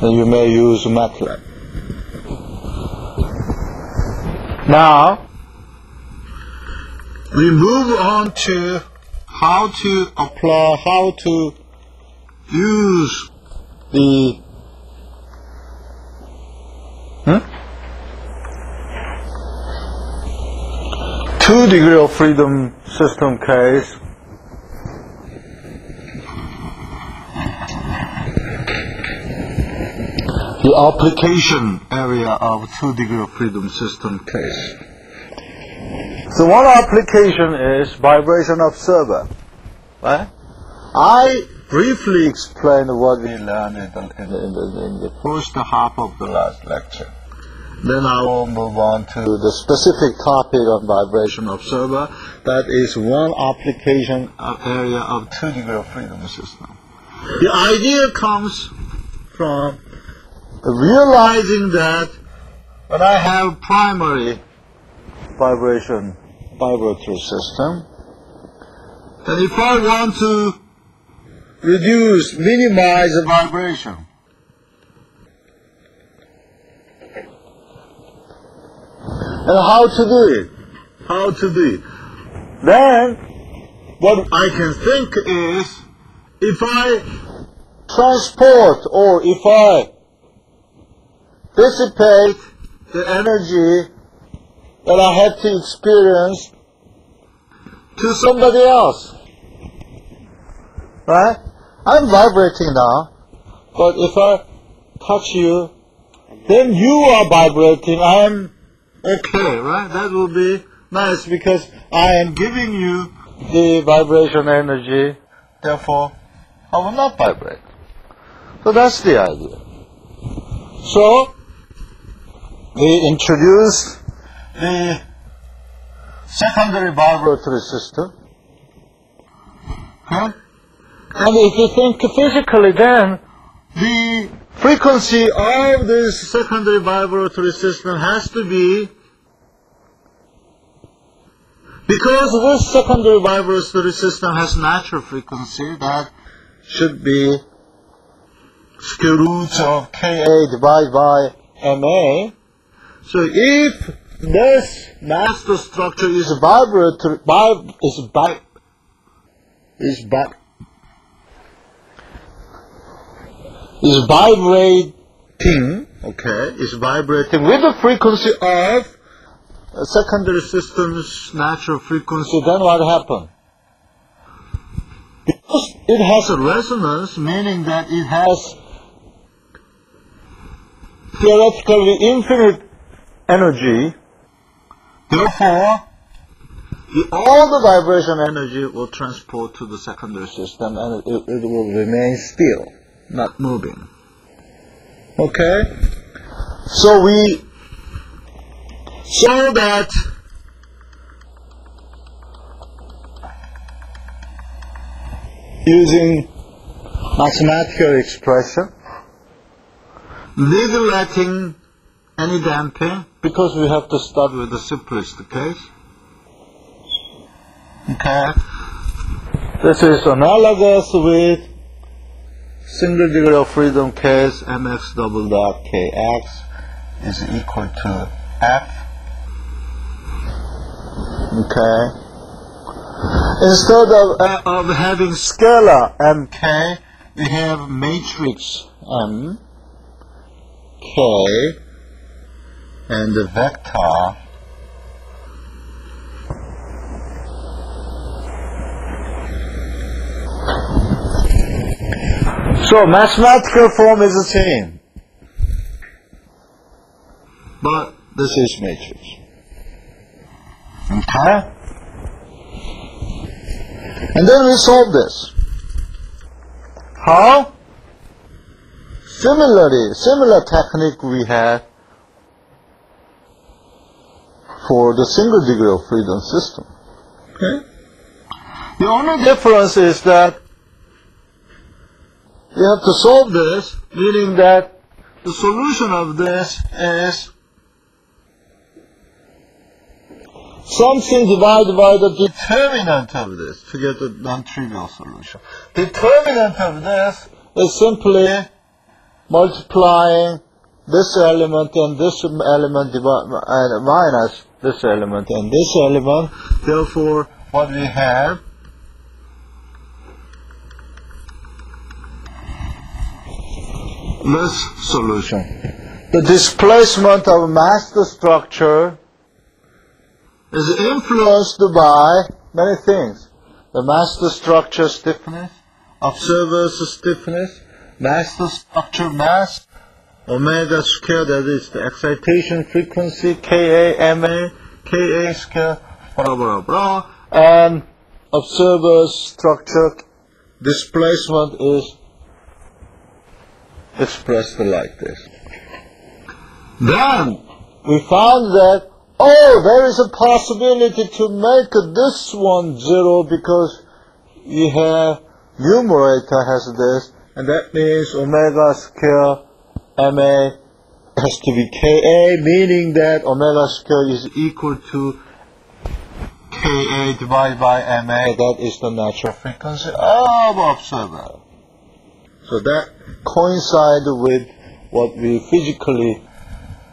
then you may use MATLAB. Now, we move on to how to apply, how to use the hmm? two degree of freedom system case application area of two degree of freedom system case. So one application is vibration observer. Right? I briefly explained what we learned in the, in, the, in, the, first half of the last lecture. Then I will move on to the specific topic of vibration observer. That is one application area of two degree of freedom system. The idea comes from realizing that when I have primary vibration vibratory system, and if I want to reduce, minimize the vibration, and how to do it, how to do it, then what I can think is if I transport or if I dissipate the energy that I had to experience to somebody else. Right? I'm vibrating now, but if I touch you, then you are vibrating. I'm okay, right? That will be nice because I am giving you the vibration energy, therefore I will not vibrate. So that's the idea. So, we introduce the secondary vibratory system. Okay? And if you think physically, then the frequency of this secondary vibratory system has to be because this secondary vibratory system has natural frequency that should be square root of Ka divided by Ma. So if this master structure is vibratory, vib, is vi, is vi, is vibrating, okay, is vibrating with the frequency of secondary system's natural frequency, then what happens? Because it has a resonance, meaning that it has theoretically infinite energy, therefore, the, all the vibration energy will transport to the secondary system and it, it will remain still, not moving. Okay? So we show that using mathematical expression, neglecting any damping, because we have to start with the simplest case. Okay. This is analogous with single degree of freedom case mx double dot kx is equal to f. Okay. Instead of, uh, of having scalar mk, we have matrix m, k, and the vector So mathematical form is the same. But this is matrix. Okay? And then we solve this. How? Similarly, similar technique we had for the single degree of freedom system. Okay? The only difference is that you have to solve this, meaning that the solution of this is something divided by the determinant of this to get the non-trivial solution. Determinant of this is simply multiplying this element and this element and uh, minus this element and this element. Therefore, what we have this solution. The displacement of master structure is influenced by many things. The master structure stiffness, observer's stiffness, master structure mass, omega square, that is the excitation frequency, Ka, Ma, Ka square, blah, blah, blah, and observer's structure displacement is expressed like this. Then we found that oh, there is a possibility to make this one zero because you have numerator has this, and that means omega square ma has to be ka, meaning that omega square is equal to ka divided by ma. That is the natural frequency of observer. So that coincides with what we physically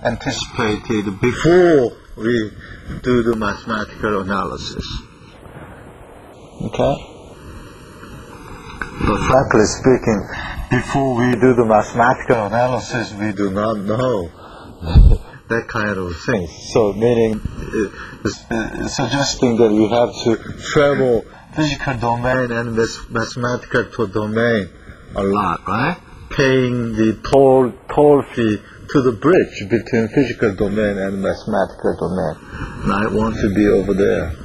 anticipated before we do the mathematical analysis. Okay? But frankly speaking, before we do the mathematical analysis, we do not know that kind of thing. So, meaning, uh, uh, suggesting that we have to travel physical domain and mathematical to domain a lot, right? Paying the toll, toll fee to the bridge between physical domain and mathematical domain. And I want to be over there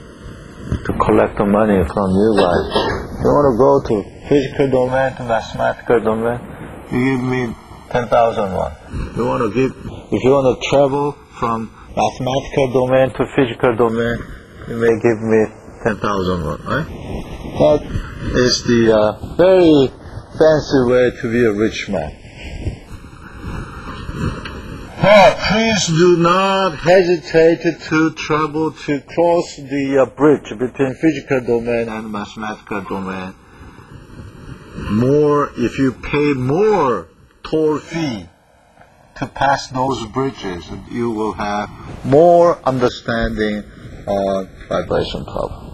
to collect the money from you guys. You want to go to physical domain to mathematical domain? You give me 10,000 won. You want to give, if you want to travel from mathematical domain to physical domain, you may give me 10,000 won, right? That is the uh, very fancy way to be a rich man. Please do not hesitate to travel to cross the uh, bridge between physical domain and mathematical domain. More, if you pay more toll fee to pass those bridges, you will have more understanding on vibration problem.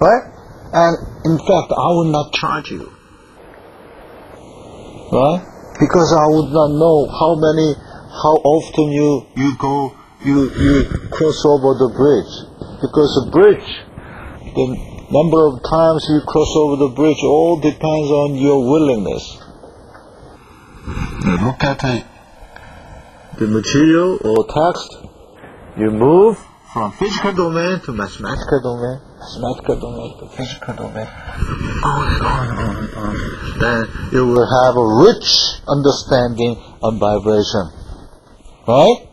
Right? And in fact, I will not charge you. Right? Because I would not know how many how often you, you go, you, you cross over the bridge. Because the bridge, the number of times you cross over the bridge all depends on your willingness. You look at the, the material or text, you move from physical domain to mathematical domain, mathematical domain to physical domain, on and on and on on. Then you will have a rich understanding of vibration. Right?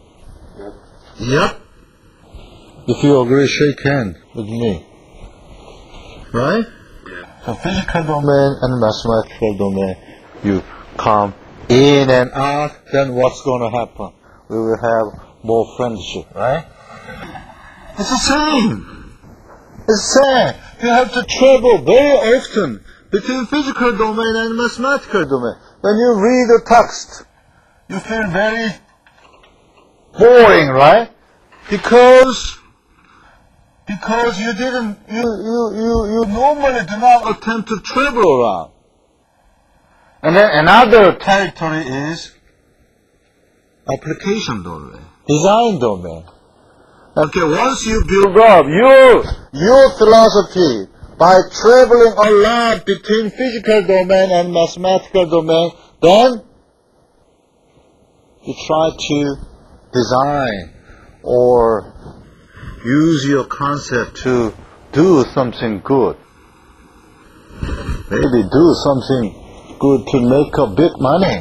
Yep. Yep. If you agree, shake hand with me. Right? Yeah. So physical domain and mathematical domain, you come in and out, then what's going to happen? We will have more friendship, right? It's the same. It's the same. You have to travel very often between physical domain and mathematical domain. When you read a text, you feel very boring, right? Because because you didn't you you you, you normally do not attempt to travel around. And then another territory is application domain, design domain. Okay, once you build up your your philosophy by traveling a lot between physical domain and mathematical domain, then you try to design or use your concept to do something good. Maybe do something good to make a big money.